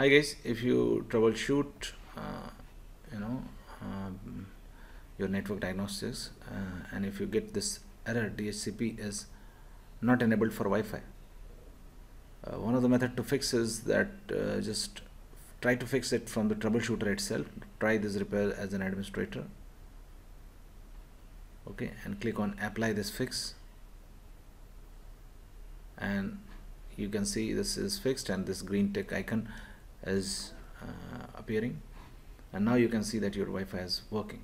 hi guys. If you troubleshoot uh, you know um, your network diagnosis uh, and if you get this error DHCP is not enabled for Wi-Fi. Uh, one of the method to fix is that uh, just try to fix it from the troubleshooter itself. Try this repair as an administrator. Okay and click on apply this fix. And you can see this is fixed and this green tick icon is uh, appearing. And now you can see that your Wi-Fi is working.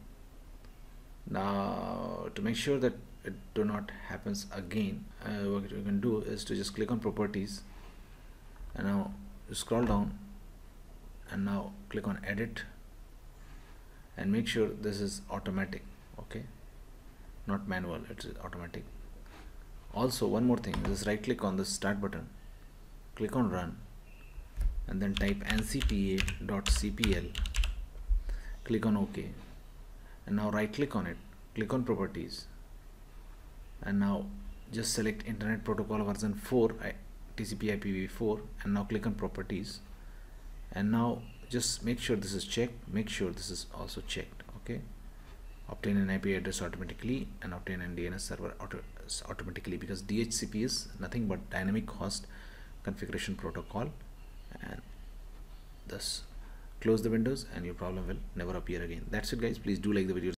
Now to make sure that it do not happens again uh, what you can do is to just click on properties. And now scroll down. And now click on edit. And make sure this is automatic okay? Not manual it's automatic. Also one more thing just right click on the start button. Click on run and then type ncpa.cpl click on ok. And now right click on it. Click on properties. And now just select internet protocol version 4 TCP IPv4 and now click on properties. And now just make sure this is checked. Make sure this is also checked. Okay obtain an IP address automatically and obtain an DNS server auto automatically because DHCP is nothing but dynamic host configuration protocol and thus close the windows and your problem will never appear again. That's it guys. Please do like the video